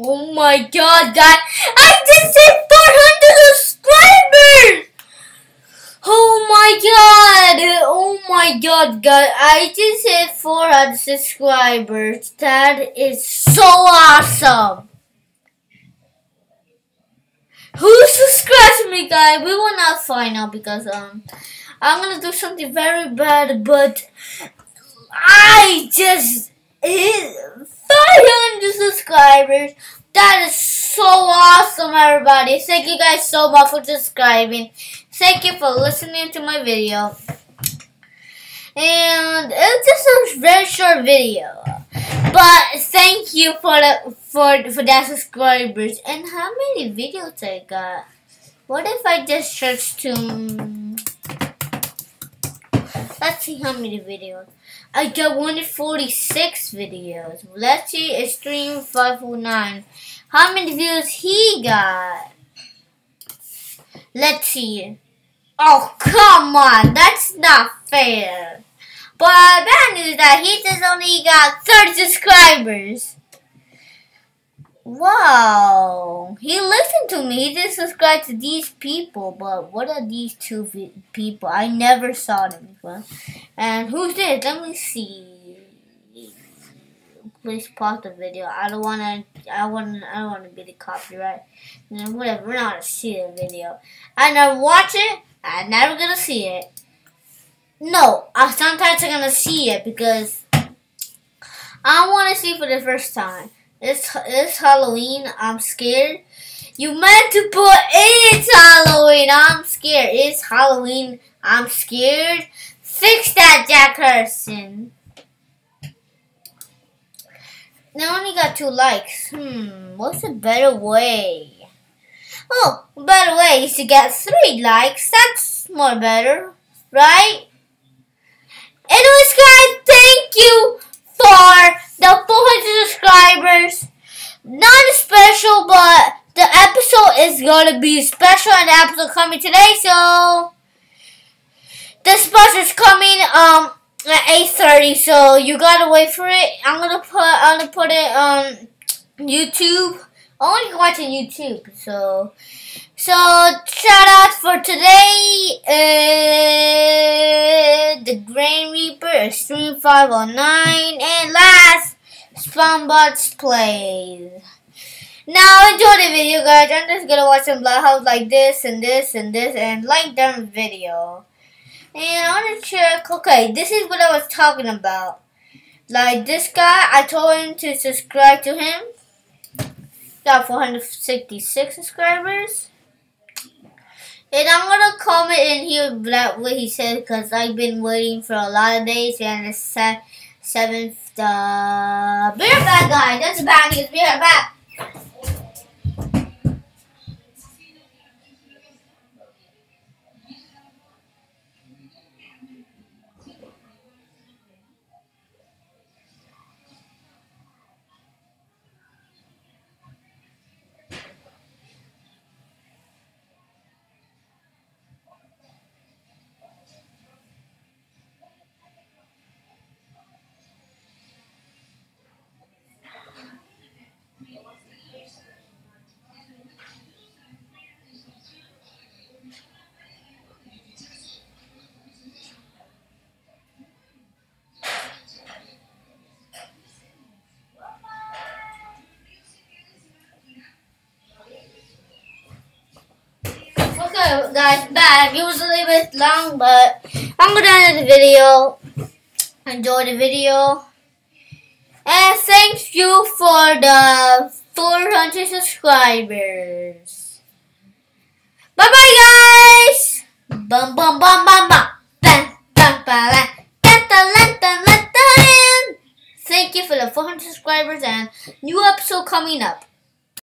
Oh my god, guys. I just hit 400 subscribers! Oh my god! Oh my god, guys. I just hit 400 subscribers. That is so awesome! Who subscribed to me, guys? We will not find out because, um, I'm gonna do something very bad, but I just hit 500 subscribers. That is so awesome, everybody. Thank you guys so much for subscribing. Thank you for listening to my video. And it's just a very short video. But thank you for the for for that subscribers. And how many videos I got? What if I just search to Let's see how many videos. I got 146 videos. Let's see, Extreme 509. How many views he got? Let's see. Oh, come on. That's not fair. But bad news that he just only got 30 subscribers. Wow. He listened to me. He just subscribed to these people. But what are these two people? I never saw them before. And who's this? Let me see. Please pause the video. I don't wanna I wanna I don't wanna be the copyright. And whatever, we're not gonna see the video. I never watch it, I'm never gonna see it. No, I sometimes I'm gonna see it because I wanna see for the first time. It's it's Halloween. I'm scared. You meant to put it's Halloween. I'm scared. It's Halloween. I'm scared. Fix that, Jack Harrison. Now only got two likes. Hmm, what's a better way? Oh, better way is to get three likes. That's more better, right? Anyways, guys, thank you for the 400 subscribers. Not special, but the episode is going to be special and the episode coming today, so this special is coming um at 8.30, so you gotta wait for it. I'm gonna put I'm gonna put it on YouTube. Only watch on YouTube, so so shout out for today. Uh, the Grain Reaper, Extreme 509, and last Spawnbots plays. Now enjoy the video guys. I'm just gonna watch some Bloodhounds like this and this and this and like them video. And I want to check. Okay, this is what I was talking about. Like this guy, I told him to subscribe to him. Got 466 subscribers. And I'm gonna comment in here that what he said because I've been waiting for a lot of days and it's seventh. Uh, be right back, guys. That's bad news. Be right back. Guys, back. It was a little bit long, but I'm gonna end the video. Enjoy the video. And thank you for the 400 subscribers. Bye bye, guys. Bum bum bum bum bum. Thank you for the 400 subscribers and new episode coming up.